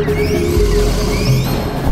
やった!